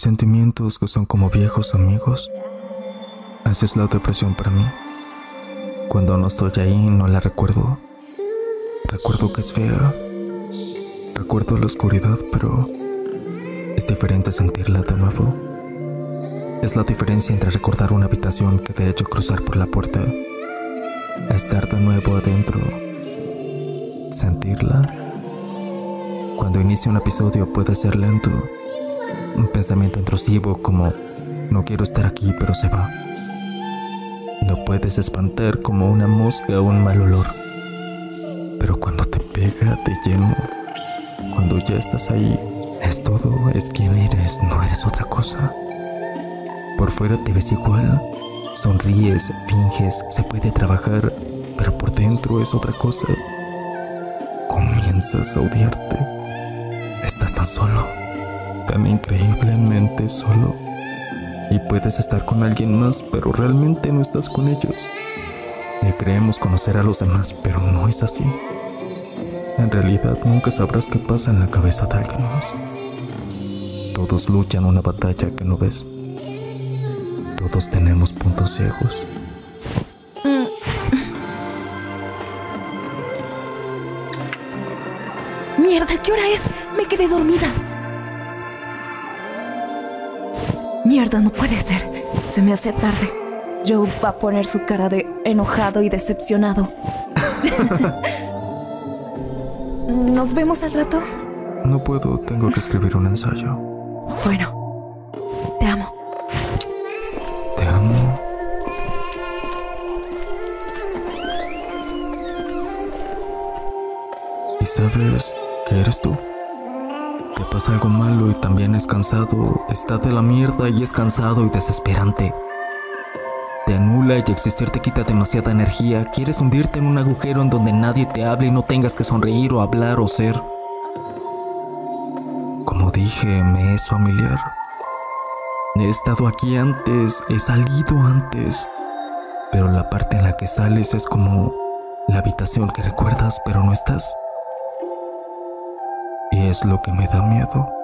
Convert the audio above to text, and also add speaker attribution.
Speaker 1: sentimientos que son como viejos amigos. Esa es la depresión para mí. Cuando no estoy ahí no la recuerdo. Recuerdo que es fea. Recuerdo la oscuridad, pero es diferente sentirla de nuevo. Es la diferencia entre recordar una habitación que de hecho cruzar por la puerta estar de nuevo adentro. Sentirla. Cuando inicia un episodio puede ser lento. Un pensamiento intrusivo como no quiero estar aquí pero se va. No puedes espantar como una mosca o un mal olor. Pero cuando te pega de lleno, cuando ya estás ahí, es todo, es quien eres, no eres otra cosa. Por fuera te ves igual, sonríes, finges, se puede trabajar, pero por dentro es otra cosa. Comienzas a odiarte. Tan increíblemente solo. Y puedes estar con alguien más, pero realmente no estás con ellos. Y creemos conocer a los demás, pero no es así. En realidad nunca sabrás qué pasa en la cabeza de alguien más. Todos luchan una batalla que no ves. Todos tenemos puntos ciegos.
Speaker 2: Mierda, ¿qué hora es? Me quedé dormida. Mierda, no puede ser. Se me hace tarde. Joe va a poner su cara de enojado y decepcionado. ¿Nos vemos al rato?
Speaker 1: No puedo, tengo que escribir un ensayo.
Speaker 2: Bueno, te amo.
Speaker 1: Te amo. ¿Y sabes que eres tú? Te pasa algo malo y también es cansado. Está de la mierda y es cansado y desesperante. Te anula y existir te quita demasiada energía. Quieres hundirte en un agujero en donde nadie te hable y no tengas que sonreír o hablar o ser. Como dije, me es familiar. He estado aquí antes, he salido antes. Pero la parte en la que sales es como la habitación que recuerdas pero no estás. Y es lo que me da miedo.